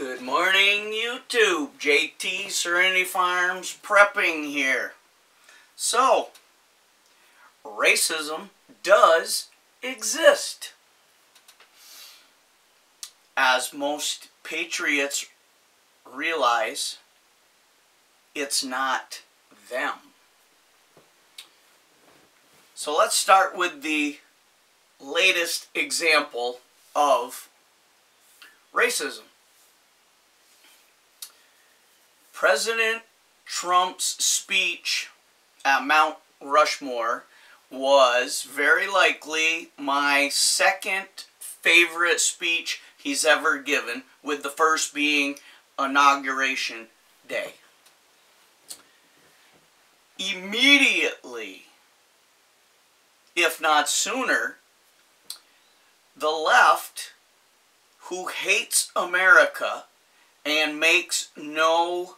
Good morning, YouTube. JT Serenity Farms prepping here. So, racism does exist. As most patriots realize, it's not them. So let's start with the latest example of racism. President Trump's speech at Mount Rushmore was very likely my second favorite speech he's ever given, with the first being Inauguration Day. Immediately, if not sooner, the left, who hates America and makes no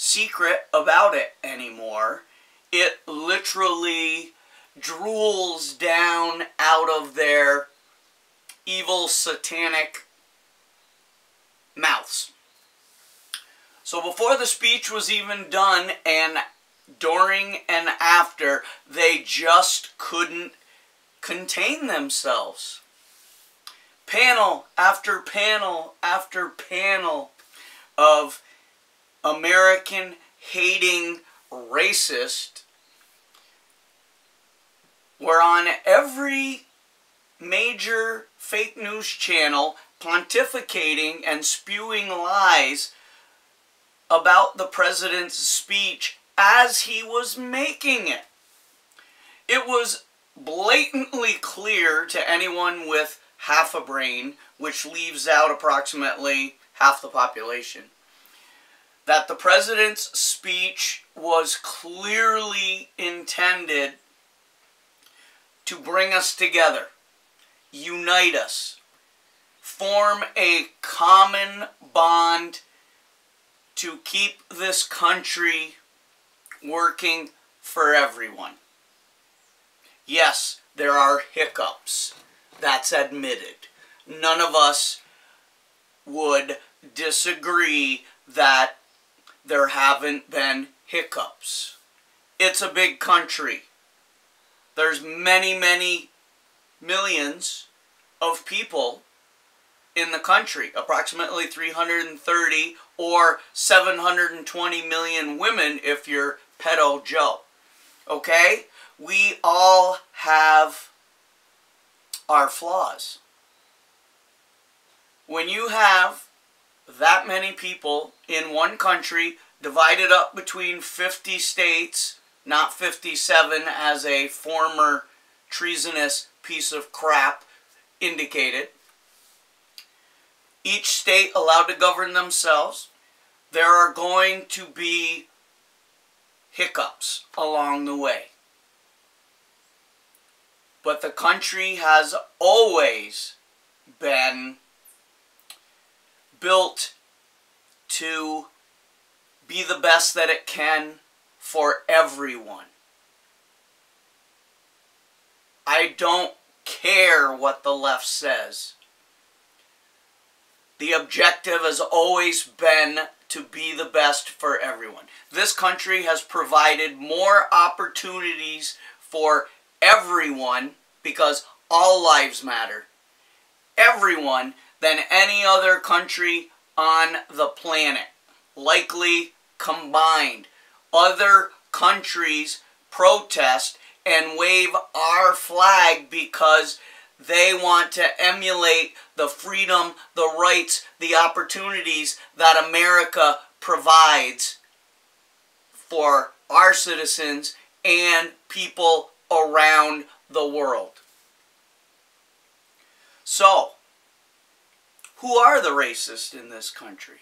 secret about it anymore. It literally drools down out of their evil satanic mouths. So before the speech was even done and during and after, they just couldn't contain themselves. Panel after panel after panel of American hating racist were on every major fake news channel pontificating and spewing lies about the president's speech as he was making it. It was blatantly clear to anyone with half a brain, which leaves out approximately half the population, that the president's speech was clearly intended to bring us together, unite us, form a common bond to keep this country working for everyone. Yes, there are hiccups. That's admitted. None of us would disagree that there haven't been hiccups. It's a big country. There's many, many millions of people in the country, approximately 330 or 720 million women if you're pedo Joe. Okay? We all have our flaws. When you have that many people in one country divided up between 50 states, not 57 as a former treasonous piece of crap indicated. Each state allowed to govern themselves. There are going to be hiccups along the way. But the country has always been built to be the best that it can for everyone. I don't care what the left says. The objective has always been to be the best for everyone. This country has provided more opportunities for everyone because all lives matter. Everyone than any other country on the planet. Likely combined. Other countries protest and wave our flag because they want to emulate the freedom, the rights, the opportunities that America provides for our citizens and people around the world. So, who are the racists in this country?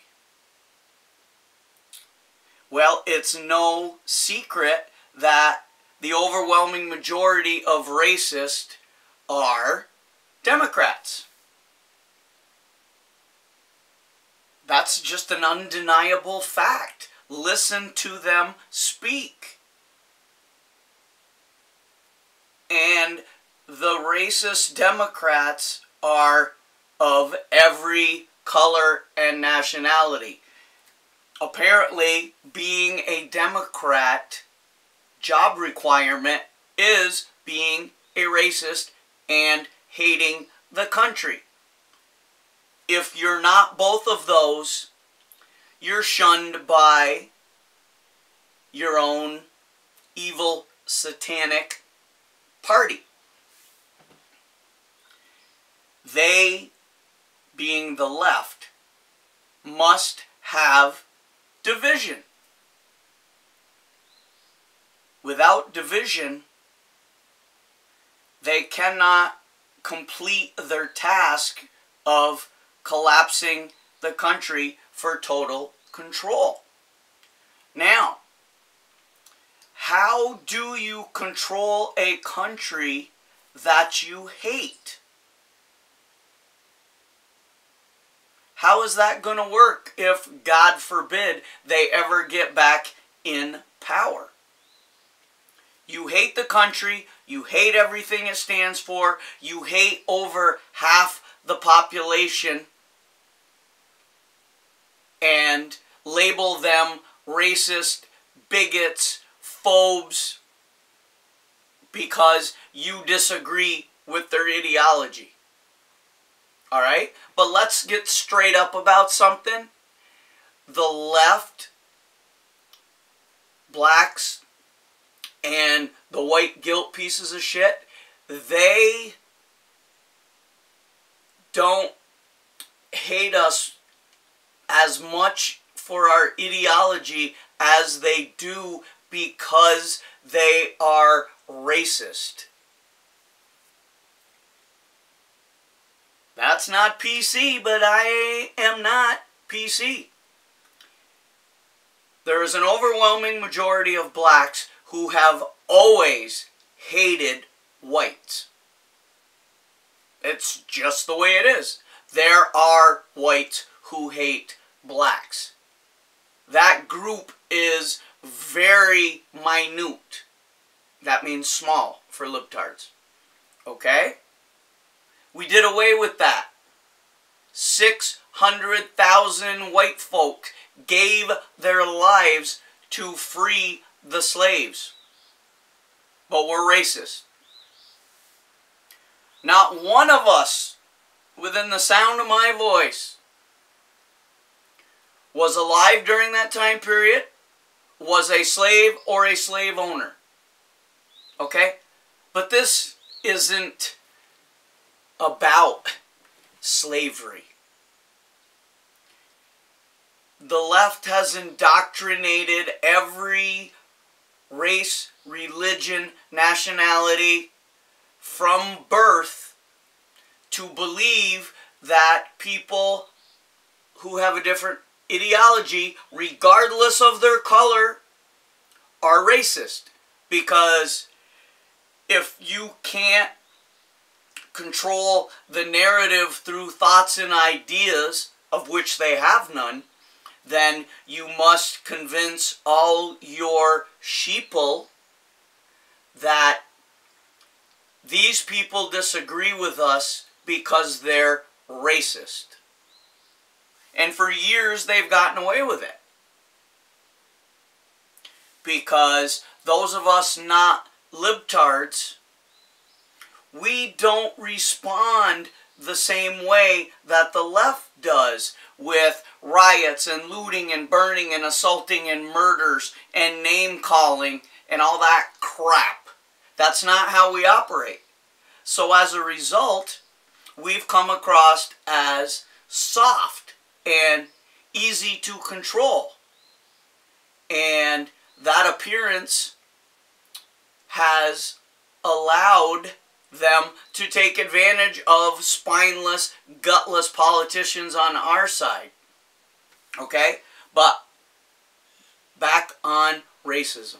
Well, it's no secret that the overwhelming majority of racists are Democrats. That's just an undeniable fact. Listen to them speak. And the racist Democrats are of every color, and nationality. Apparently, being a Democrat job requirement is being a racist and hating the country. If you're not both of those, you're shunned by your own evil satanic party. They, being the left, must have division. Without division, they cannot complete their task of collapsing the country for total control. Now, how do you control a country that you hate? How is that going to work if, God forbid, they ever get back in power? You hate the country, you hate everything it stands for, you hate over half the population, and label them racist, bigots, phobes, because you disagree with their ideology. Alright? But let's get straight up about something. The left, blacks, and the white guilt pieces of shit, they don't hate us as much for our ideology as they do because they are racist. That's not PC, but I am not PC. There is an overwhelming majority of blacks who have always hated whites. It's just the way it is. There are whites who hate blacks. That group is very minute. That means small for libtards. Okay? We did away with that. 600,000 white folk gave their lives to free the slaves. But we're racist. Not one of us within the sound of my voice was alive during that time period, was a slave or a slave owner. Okay? But this isn't about slavery. The left has indoctrinated every race, religion, nationality from birth to believe that people who have a different ideology, regardless of their color, are racist. Because if you can't control the narrative through thoughts and ideas, of which they have none, then you must convince all your sheeple that these people disagree with us because they're racist. And for years they've gotten away with it. Because those of us not libtards we don't respond the same way that the left does with riots and looting and burning and assaulting and murders and name calling and all that crap. That's not how we operate. So as a result, we've come across as soft and easy to control. And that appearance has allowed them to take advantage of spineless, gutless politicians on our side. Okay? But back on racism.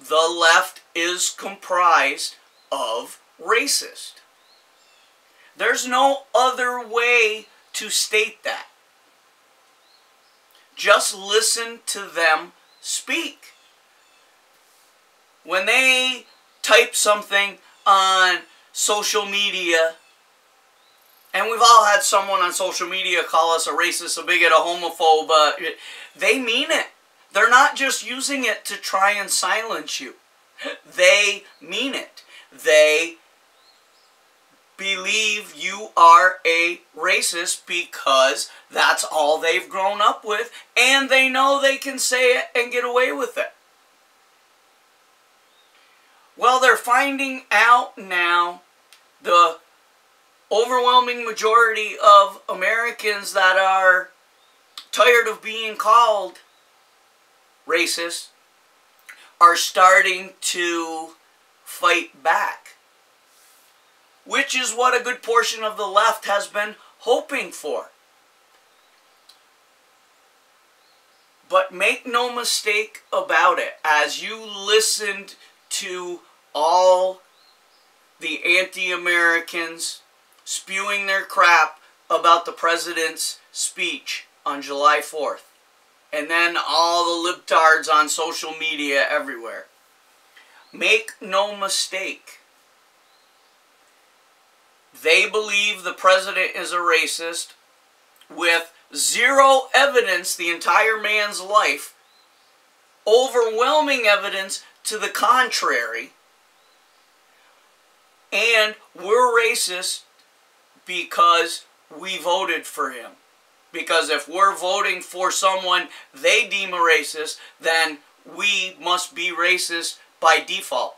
The left is comprised of racist. There's no other way to state that. Just listen to them speak. When they type something on social media And we've all had someone on social media call us a racist, a bigot, a homophobe. Uh, they mean it. They're not just using it to try and silence you. They mean it. They believe you are a racist because that's all they've grown up with and they know they can say it and get away with it. Well, they're finding out now the overwhelming majority of Americans that are tired of being called racist are starting to fight back. Which is what a good portion of the left has been hoping for. But make no mistake about it, as you listened to all the anti-Americans spewing their crap about the president's speech on July 4th. And then all the libtards on social media everywhere. Make no mistake. They believe the president is a racist with zero evidence the entire man's life, overwhelming evidence to the contrary, and we're racist because we voted for him. Because if we're voting for someone they deem a racist, then we must be racist by default.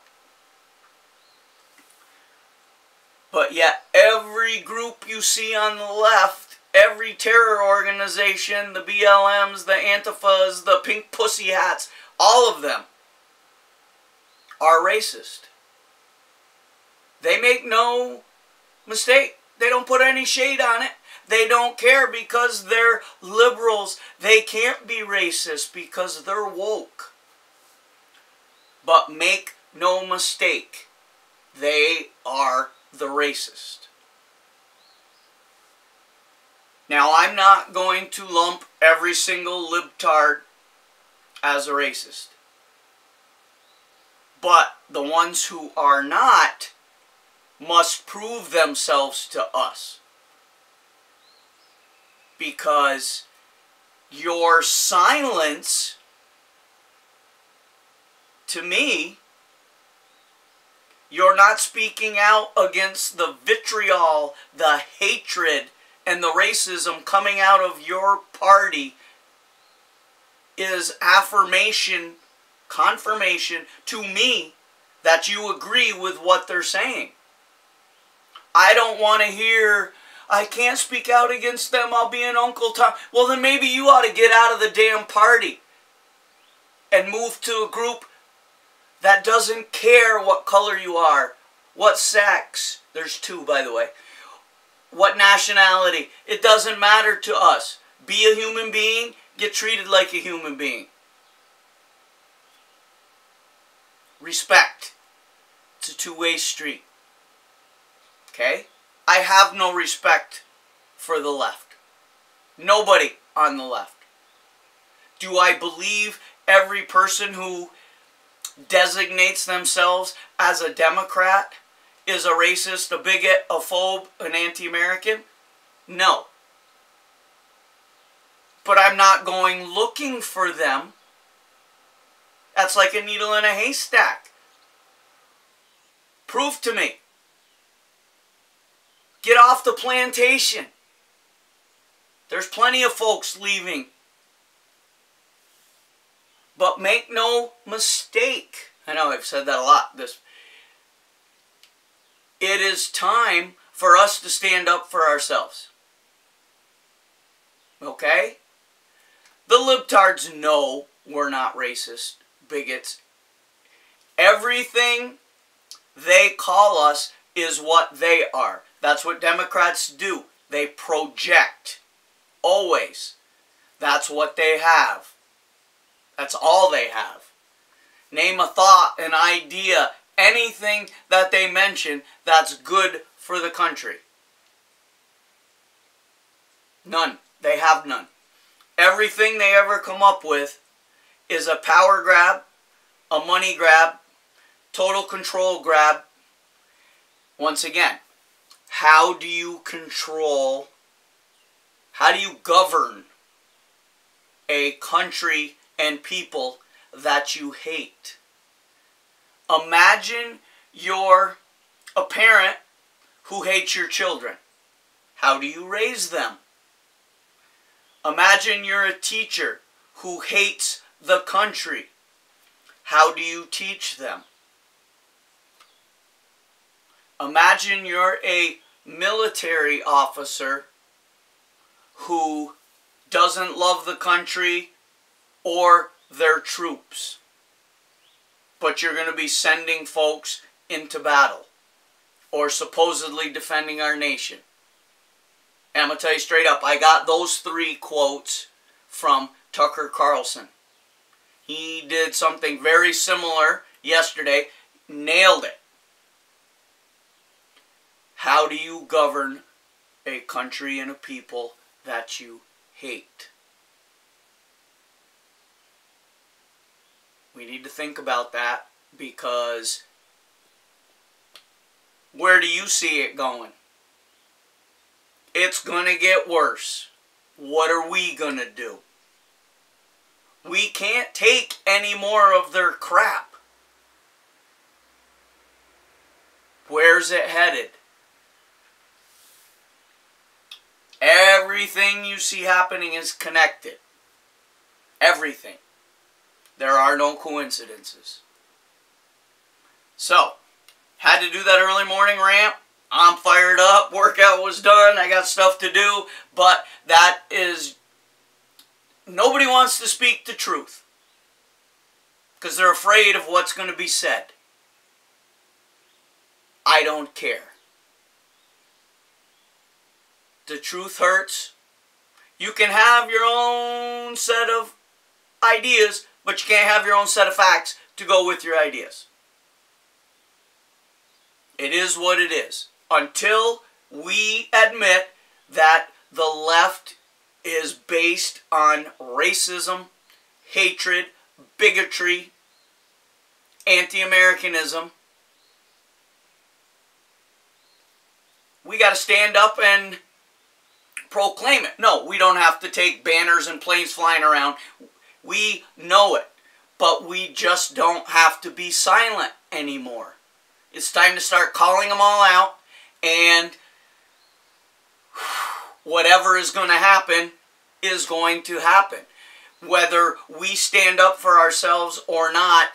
But yet, every group you see on the left, every terror organization, the BLMs, the Antifas, the Pink Pussy Hats, all of them are racist. They make no mistake. They don't put any shade on it. They don't care because they're liberals. They can't be racist because they're woke. But make no mistake, they are the racist. Now, I'm not going to lump every single libtard as a racist. But the ones who are not must prove themselves to us. Because your silence, to me, you're not speaking out against the vitriol, the hatred, and the racism coming out of your party is affirmation, confirmation to me that you agree with what they're saying. I don't want to hear, I can't speak out against them, I'll be an Uncle Tom. Well, then maybe you ought to get out of the damn party and move to a group that doesn't care what color you are, what sex, there's two by the way, what nationality. It doesn't matter to us. Be a human being, get treated like a human being. Respect. It's a two-way street. Okay? I have no respect for the left. Nobody on the left. Do I believe every person who designates themselves as a Democrat is a racist, a bigot, a phobe, an anti-American? No. But I'm not going looking for them. That's like a needle in a haystack. Prove to me. Get off the plantation. There's plenty of folks leaving. But make no mistake. I know I've said that a lot. This it is time for us to stand up for ourselves. Okay? The libtards know we're not racist, bigots. Everything they call us is what they are. That's what Democrats do. They project. Always. That's what they have. That's all they have. Name a thought, an idea, anything that they mention that's good for the country. None. They have none. Everything they ever come up with is a power grab, a money grab, total control grab. Once again, how do you control, how do you govern a country and people that you hate? Imagine you're a parent who hates your children. How do you raise them? Imagine you're a teacher who hates the country. How do you teach them? Imagine you're a military officer who doesn't love the country or their troops. But you're going to be sending folks into battle or supposedly defending our nation. And I'm going to tell you straight up, I got those three quotes from Tucker Carlson. He did something very similar yesterday, nailed it. How do you govern a country and a people that you hate? We need to think about that because where do you see it going? It's going to get worse. What are we going to do? We can't take any more of their crap. Where's it headed? Everything you see happening is connected. Everything. There are no coincidences. So, had to do that early morning ramp. I'm fired up. Workout was done. I got stuff to do. But that is... Nobody wants to speak the truth. Because they're afraid of what's going to be said. I don't care. The truth hurts. You can have your own set of ideas, but you can't have your own set of facts to go with your ideas. It is what it is. Until we admit that the left is based on racism, hatred, bigotry, anti-Americanism, we got to stand up and proclaim it. No, we don't have to take banners and planes flying around. We know it. But we just don't have to be silent anymore. It's time to start calling them all out and whatever is going to happen is going to happen. Whether we stand up for ourselves or not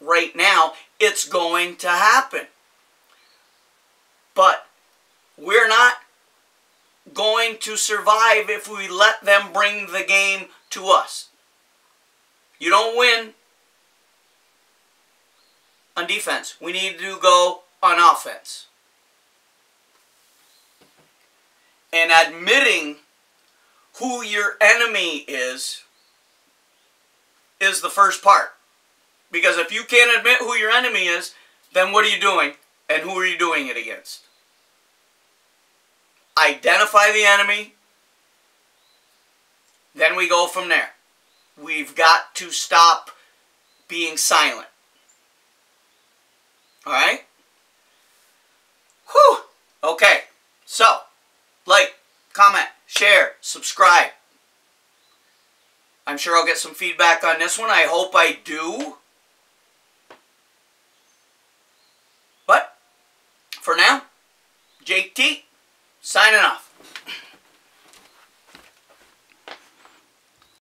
right now, it's going to happen. But we're not going to survive if we let them bring the game to us. You don't win on defense. We need to go on offense. And admitting who your enemy is is the first part. Because if you can't admit who your enemy is, then what are you doing? And who are you doing it against? Identify the enemy. Then we go from there. We've got to stop being silent. Alright? Whew! Okay. So, like, comment, share, subscribe. I'm sure I'll get some feedback on this one. I hope I do. But, for now, JT, signing off.